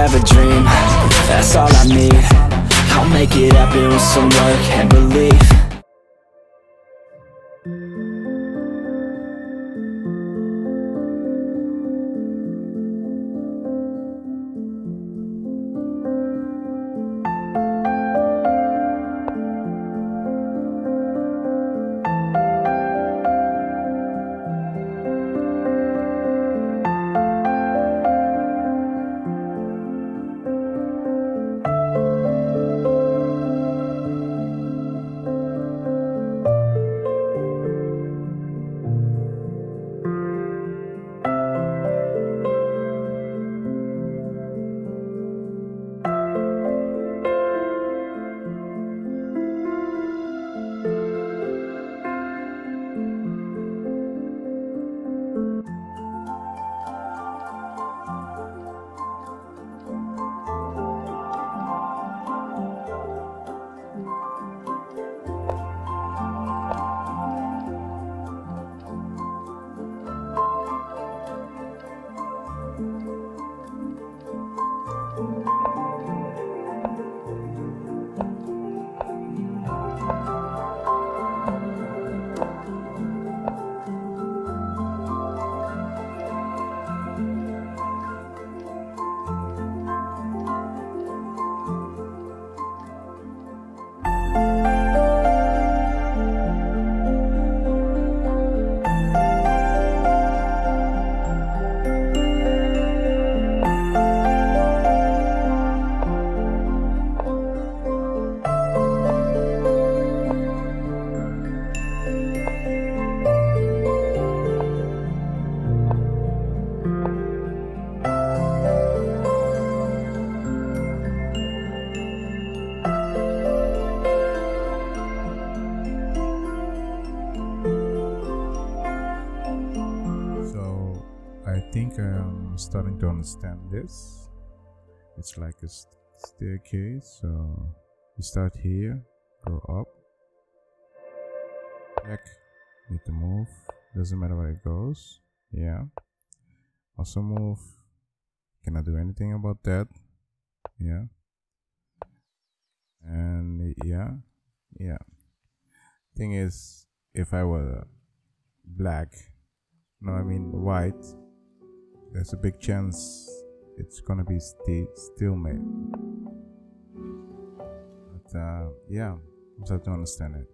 have a dream, that's all I need. I'll make it happen with some work and belief starting to understand this. It's like a st- staircase. So you start here, go up, back, need to move. Doesn't matter where it goes. Yeah. Also move. Cannot do anything about that. Yeah. And yeah, yeah. Thing is, if I were black, no, I mean white, there's a big chance it's gonna be sti- still made. But uh, yeah, I'm starting to understand it.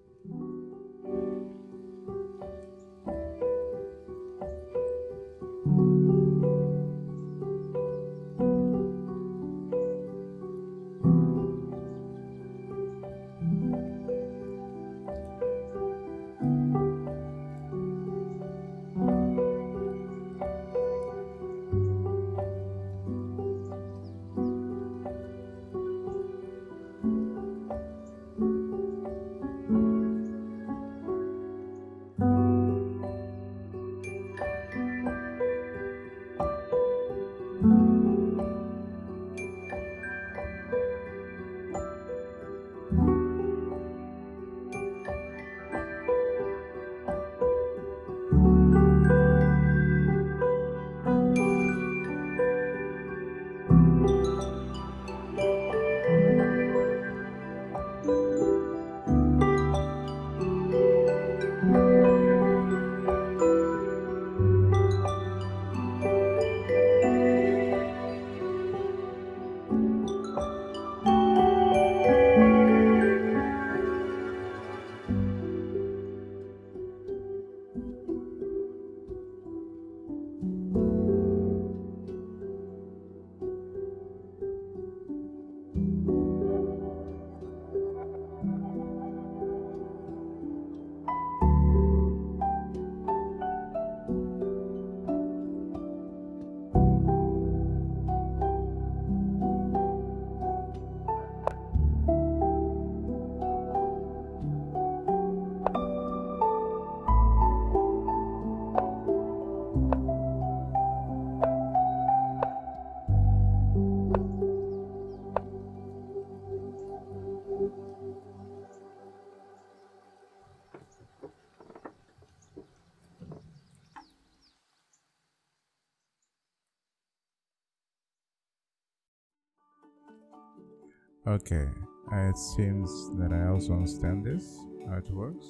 Okay, it seems that I also understand this, how it works.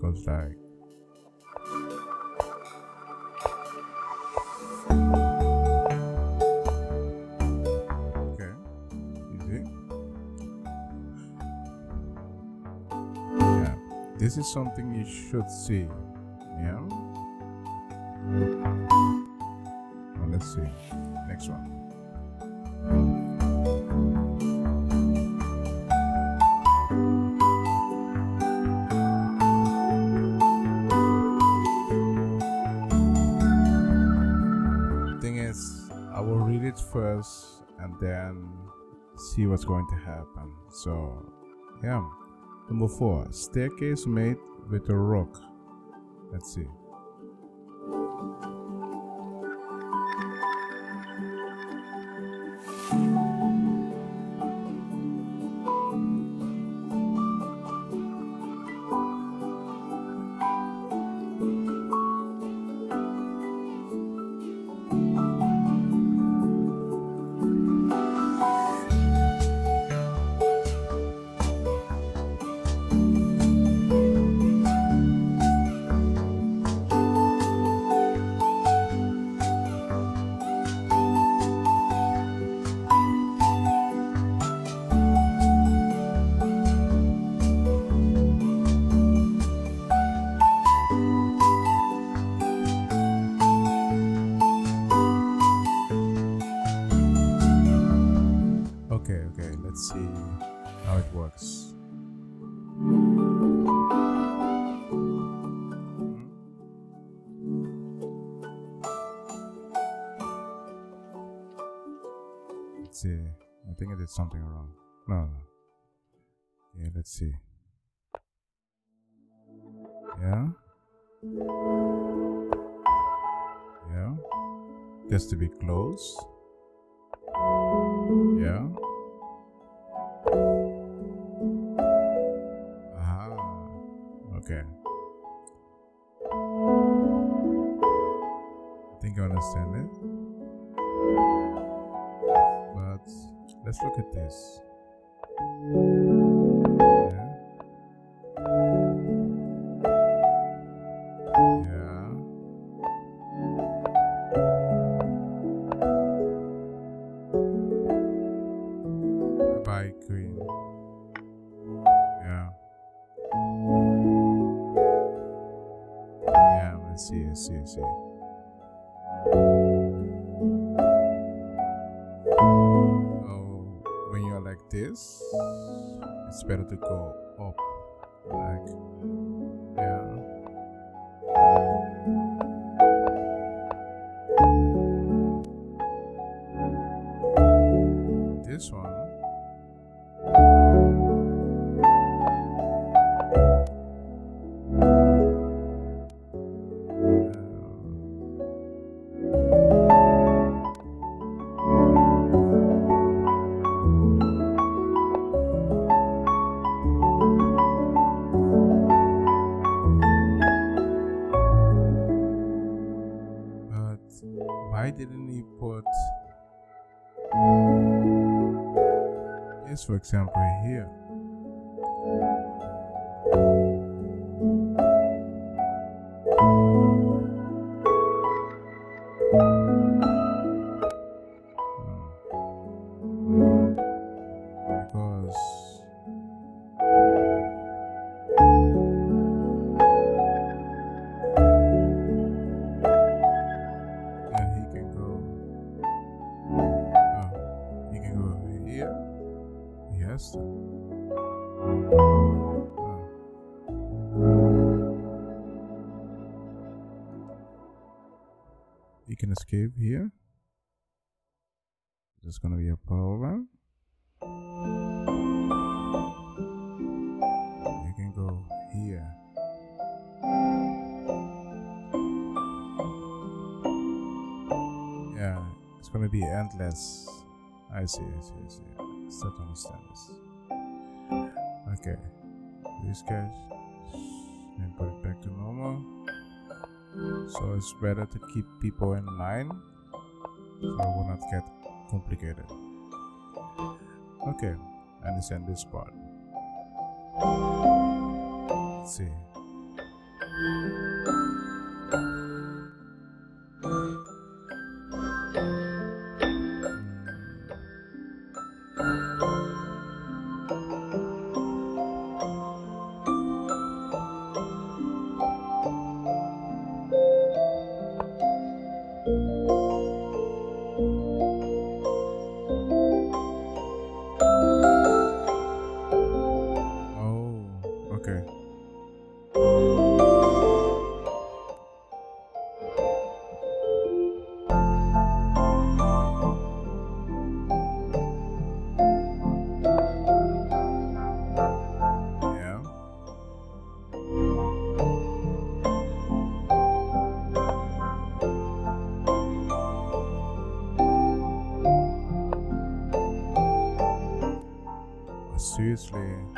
Goes like Okay, easy. Yeah, this is something you should see. Yeah. Well, let's see. Next one. And then see what's going to happen. So, yeah. Number four, staircase mate with a rook. Let's see. Something wrong. No, no. Okay, let's see. Yeah? Yeah? Just to be close. Yeah. Ah, okay. I think I understand it. But let's look at this. This, it's better to go up. Like, yeah. This one. For example, here? Escape here. There's gonna be a power problem. You can go here. Yeah, it's gonna be endless. I see, I see, I see. I start to understand this. Okay, these guys, and put it back to normal. So it's better to keep people in line, so it will not get complicated. Okay, and understand this part. Let's see. Okay. Seriously.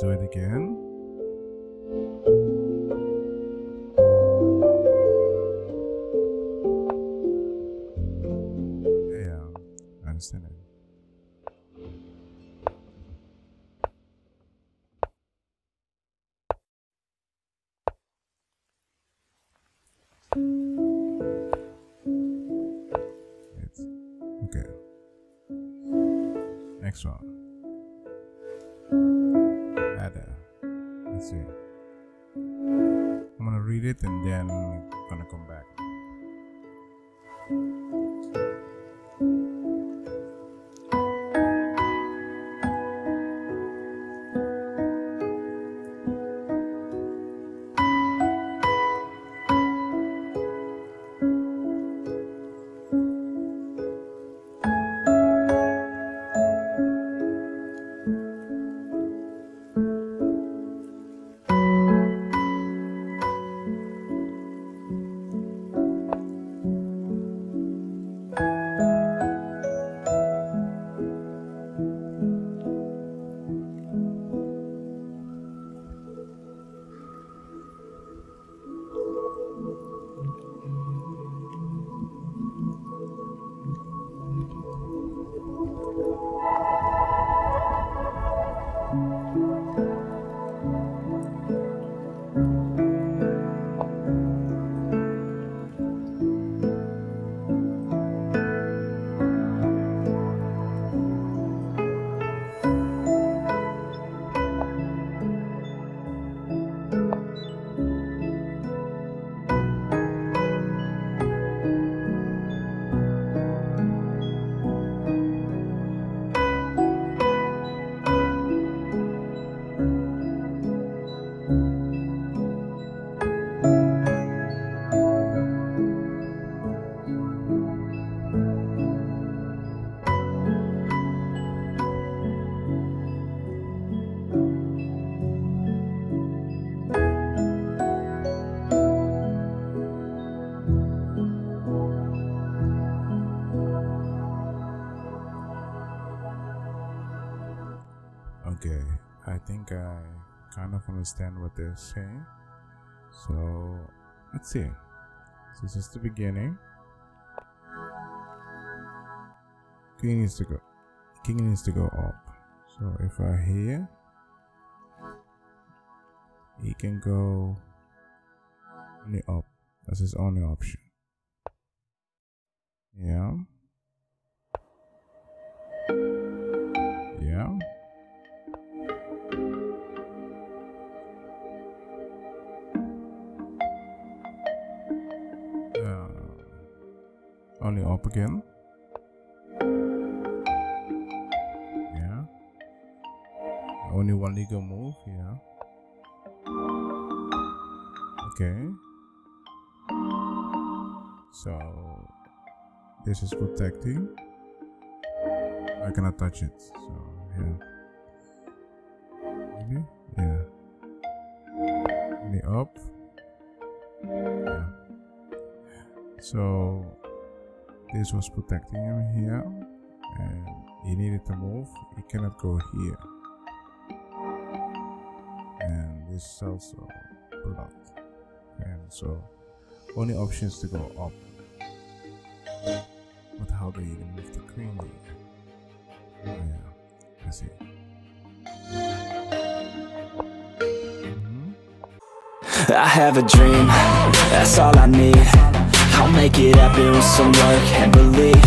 Do it again. Yeah, I understand it. It's okay. Next one. It and then gonna come back. Okay, I think I kind of understand what they're saying. So let's see. So this is the beginning. King needs to go. King needs to go up. So if I here, he can go only up. That's his only option. Yeah. Legal move, yeah. Okay. so this is protecting. I cannot touch it so yeah. Maybe? Yeah. The up. Yeah. So this was protecting him here and he needed to move. He cannot go here is also blocked and so only options to go up. But how do you remove the here? oh yeah I see. I have a dream, that's all I need. I'll make it happen with some work and belief.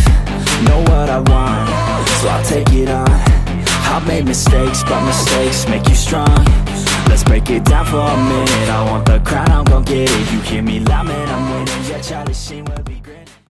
Know what I want, so I'll take it on. I've made mistakes, but mistakes make you strong Let's break it down for a minute. I want the crown, I'm gon' get it. You hear me loud, man, I'm winning. Yeah, Charlie Sheen, well,